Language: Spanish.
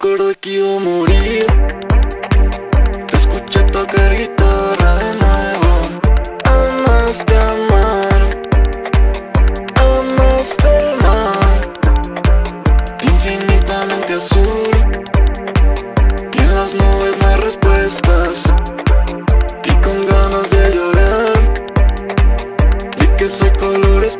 acordé que iba morir. Te escuché tocar guitarra de nuevo. Amaste amar Amaste el mar. Infinitamente azul. Y en las nubes no respuestas. Y con ganas de llorar. Vi que soy colores